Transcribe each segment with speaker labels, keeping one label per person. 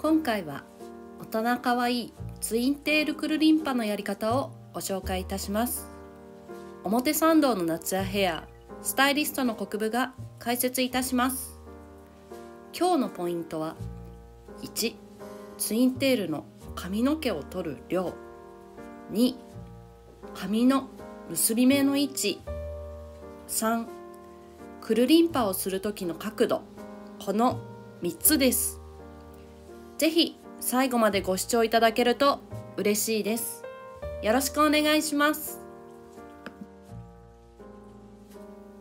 Speaker 1: 今回は大人かわいいツインテールクルリンパのやり方をご紹介いたします。表参道の夏やヘアスタイリストの国分が解説いたします。今日のポイントは1ツインテールの髪の毛を取る量。2髪の結び目の位置。3クルリンパをする時の角度。この3つです。ぜひ最後までご視聴いただけると嬉しいです。よろしくお願いします。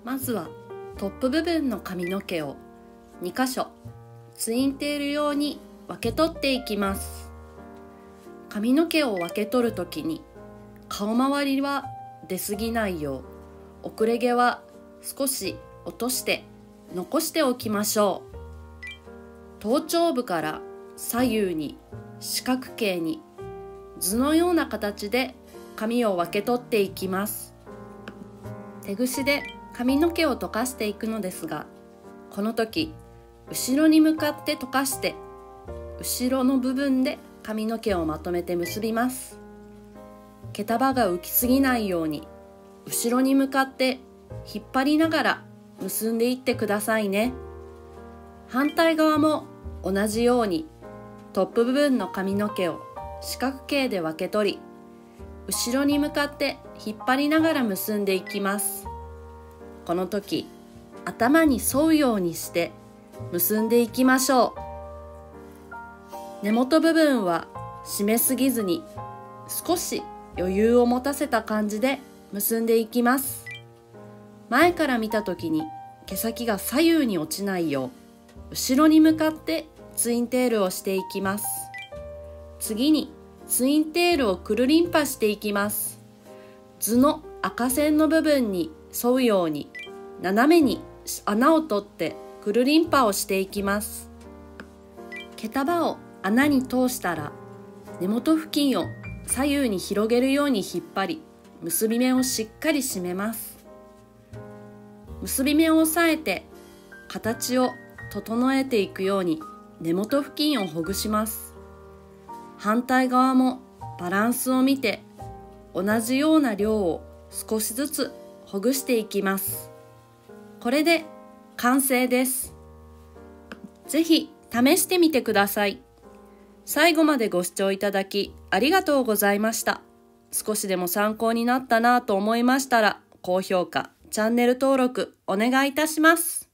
Speaker 1: まずはトップ部分の髪の毛を2箇所ツインテール用に分け取っていきます。髪の毛を分け取るときに顔周りは出過ぎないよう遅れ毛は少し落として残しておきましょう。頭頂部から左右に四角形に図のような形で髪を分け取っていきます。手ぐしで髪の毛を溶かしていくのですがこの時後ろに向かって溶かして後ろの部分で髪の毛をまとめて結びます。毛束が浮きすぎないように後ろに向かって引っ張りながら結んでいってくださいね。反対側も同じようにトップ部分の髪の毛を四角形で分け取り後ろに向かって引っ張りながら結んでいきます。この時頭に沿うようにして結んでいきましょう。根元部分は締めすぎずに少し余裕を持たせた感じで結んでいきます。前から見た時に毛先が左右に落ちないよう後ろに向かってツインテールをしていきます。次にツインテールをくるりんぱしていきます。図の赤線の部分に沿うように斜めに穴を取ってくるりんぱをしていきます。毛束を穴に通したら根元付近を左右に広げるように引っ張り結び目をしっかり締めます。結び目を押さえて形を整えていくように根元付近をほぐします。反対側もバランスを見て同じような量を少しずつほぐしていきます。これで完成です。ぜひ試してみてください。最後までご視聴いただきありがとうございました。少しでも参考になったなと思いましたら高評価チャンネル登録お願いいたします。